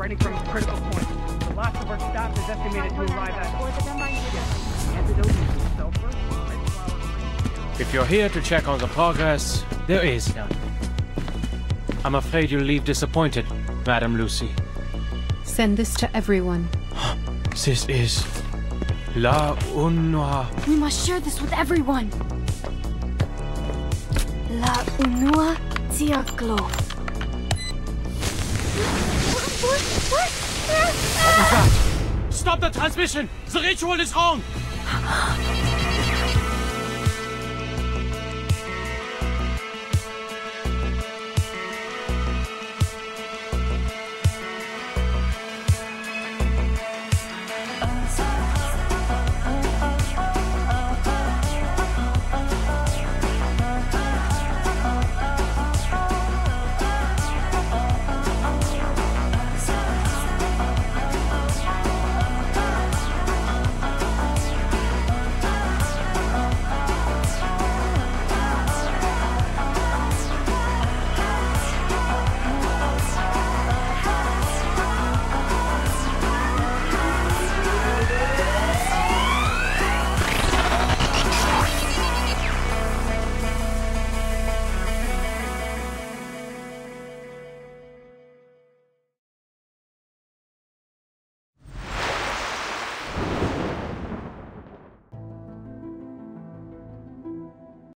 spreading from a critical point. The last of our staff is estimated to arrive at... Antidote is sulfur, red flower... If you're here to check on the progress, there is none. I'm afraid you'll leave disappointed, Madam Lucy. Send this to everyone. This is La Unua. We must share this with everyone. La Unua Tiaklo. Stop the transmission! The ritual is wrong!